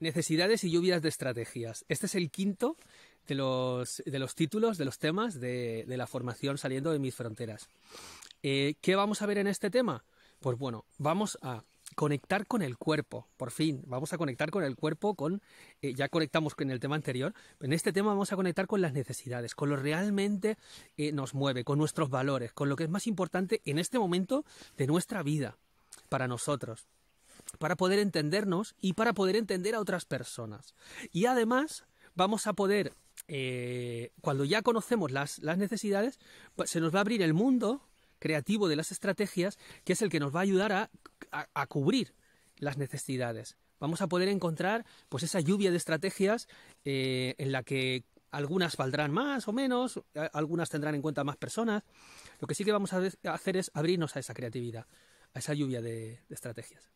Necesidades y lluvias de estrategias. Este es el quinto de los, de los títulos, de los temas de, la formación saliendo de mis fronteras. Eh, ¿Qué vamos a ver en este tema? Pues bueno, vamos a conectar con el cuerpo, por fin, vamos a conectar con el cuerpo, con, eh, ya conectamos con el tema anterior, en este tema vamos a conectar con las necesidades, con lo realmente eh, nos mueve, con nuestros valores, con lo que es más importante en este momento de nuestra vida, para nosotros para poder entendernos y para poder entender a otras personas. Y además vamos a poder, eh, cuando ya conocemos las, necesidades, pues se nos va a abrir el mundo creativo de las estrategias, que es el que nos va a ayudar a, cubrir las necesidades. Vamos a poder encontrar pues esa lluvia de estrategias eh, en la que algunas valdrán más o menos, algunas tendrán en cuenta más personas. Lo que sí que vamos a hacer es abrirnos a esa creatividad, a esa lluvia de estrategias.